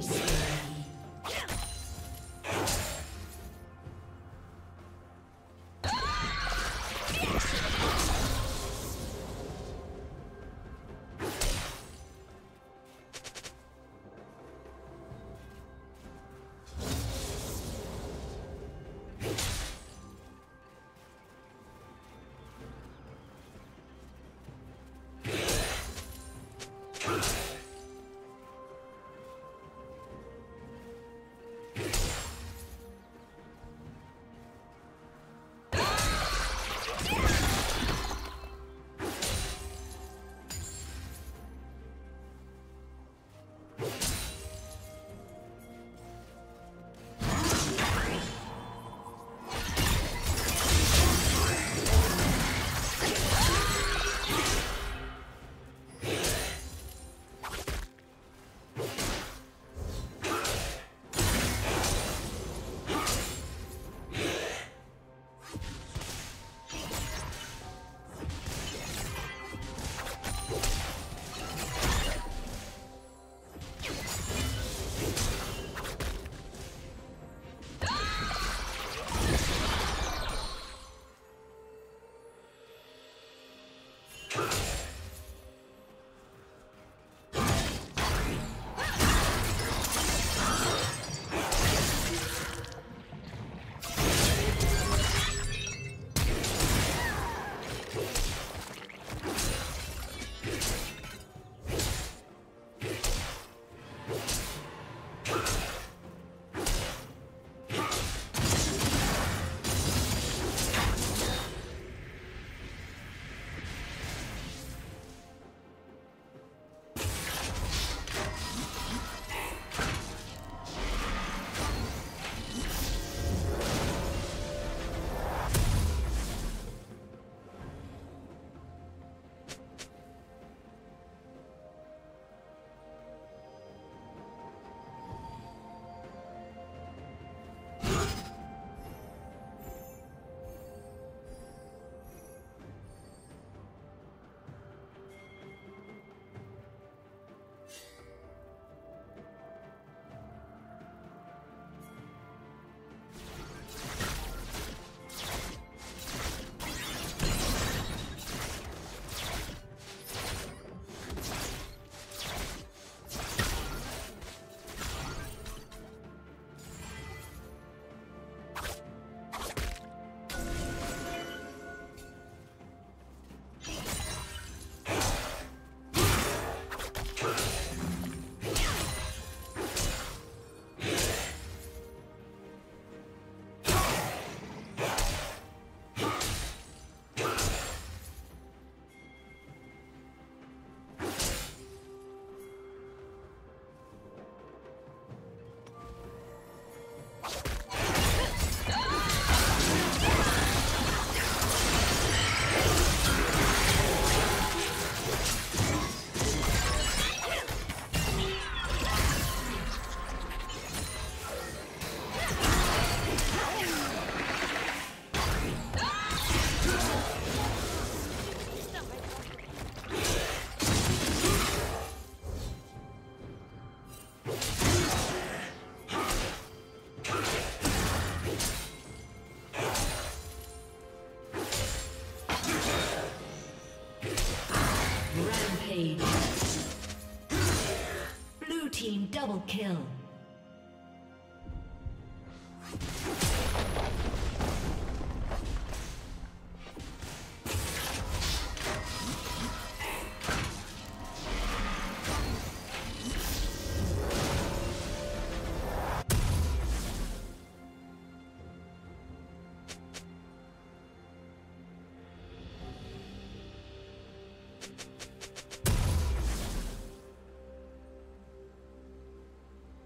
Killing kill.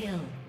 Kill.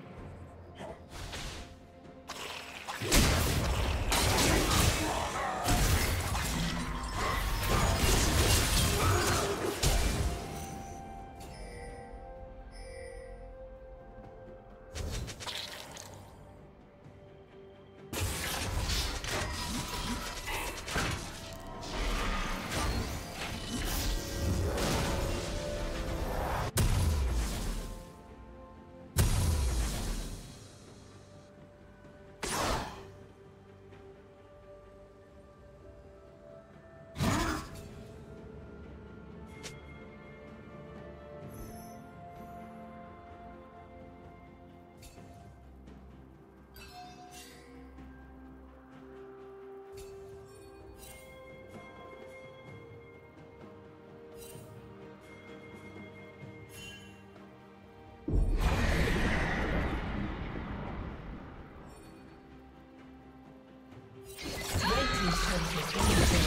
Rampaging.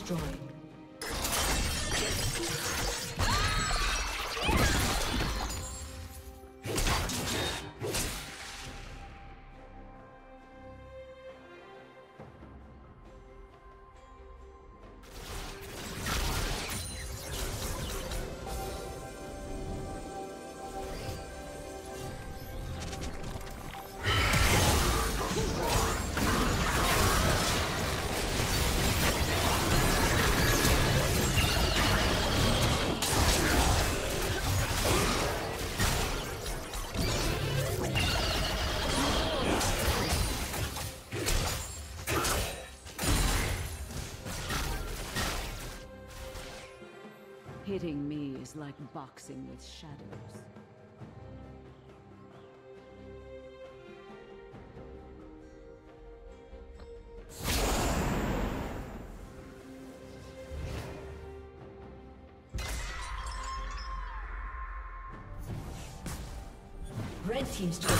Destroyed. Hitting me is like boxing with shadows. Red Team's turret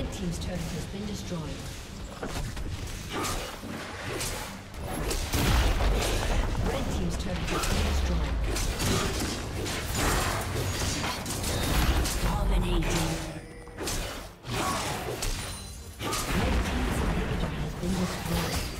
Red Team's turret has been destroyed. Red Team's turret has been destroyed. Dominating. Red Team's inhibitor has been destroyed.